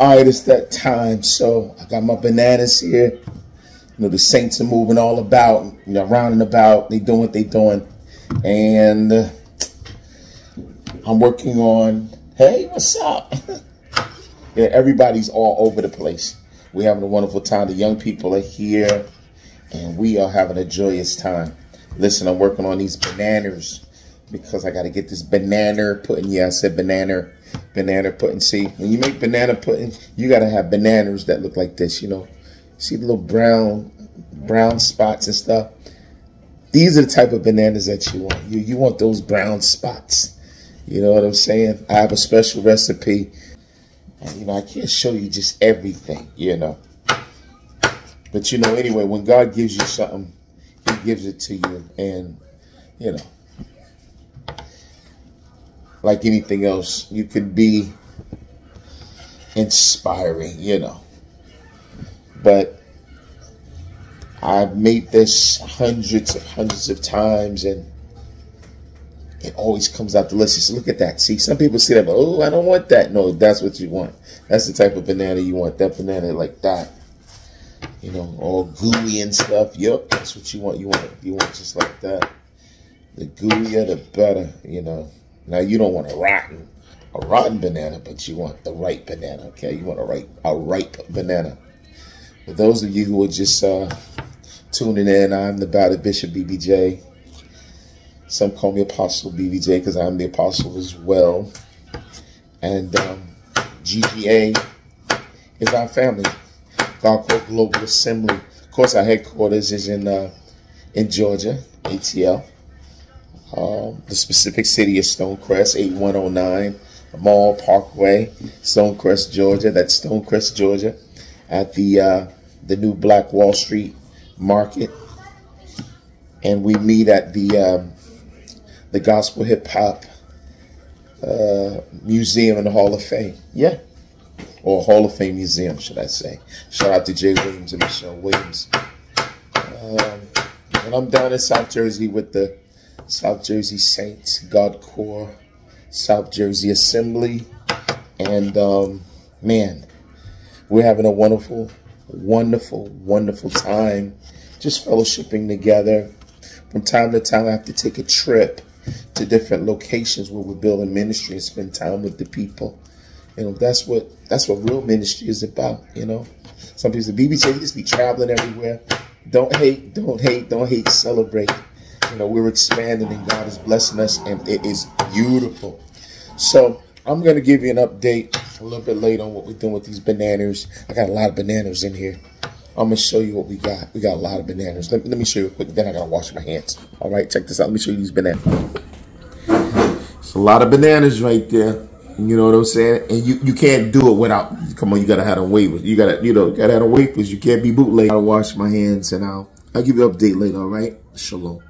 All right, it's that time. So I got my bananas here. You know, the Saints are moving all about, you know, around and about. They doing what they doing. And uh, I'm working on, hey, what's up? yeah, everybody's all over the place. We're having a wonderful time. The young people are here, and we are having a joyous time. Listen, I'm working on these bananas because I got to get this banana pudding. Yeah, I said banana, banana pudding. See, when you make banana pudding, you got to have bananas that look like this, you know. See the little brown, brown spots and stuff? These are the type of bananas that you want. You, you want those brown spots. You know what I'm saying? I have a special recipe. And, you know, I can't show you just everything, you know. But, you know, anyway, when God gives you something, he gives it to you. And, you know, like anything else, you could be inspiring, you know. But I've made this hundreds of hundreds of times and it always comes out delicious. Look at that. See, some people see that, but oh, I don't want that. No, that's what you want. That's the type of banana you want. That banana like that. You know, all gooey and stuff. Yep, that's what you want. You want you want just like that. The gooier, the better. You know. Now you don't want a rotten, a rotten banana, but you want the right banana. Okay, you want a right, a ripe banana. For those of you who are just uh, tuning in, I'm the Bout It Bishop BBJ. Some call me Apostle BBJ because I'm the apostle as well. And um, GGA is our family. GODkore Global Assembly. Of course, our headquarters is in uh, in Georgia, ATL. Um, the specific city is Stonecrest, 8109 Mall Parkway, Stonecrest, Georgia. That's Stonecrest, Georgia, at the uh, the new Black Wall Street Market, and we meet at the um, the Gospel Hip Hop uh, Museum and the Hall of Fame. Yeah, or Hall of Fame Museum, should I say? Shout out to Jay Williams and Michelle Williams. Um, and I'm down in South Jersey with the South Jersey Saints, GODkore, South Jersey Assembly. And um, man, we're having a wonderful, wonderful, wonderful time just fellowshipping together. From time to time, I have to take a trip to different locations where we're building ministry and spend time with the people. You know, that's what that's what real ministry is about. You know, some people say, BBJ, just be traveling everywhere. Don't hate, don't hate, don't hate, celebrate. You know, we're expanding and God is blessing us and it is beautiful. So I'm going to give you an update a little bit later on what we're doing with these bananas. I got a lot of bananas in here. I'm going to show you what we got. We got a lot of bananas. Let, let me show you quick. Then I got to wash my hands. All right, check this out. Let me show you these bananas. It's a lot of bananas right there. You know what I'm saying? And you, you can't do it without, come on, you got to have them wafers. You got to, you know, got to have them wafers. You can't be bootleg. I wash my hands and I'll, I'll give you an update later, all right? Shalom.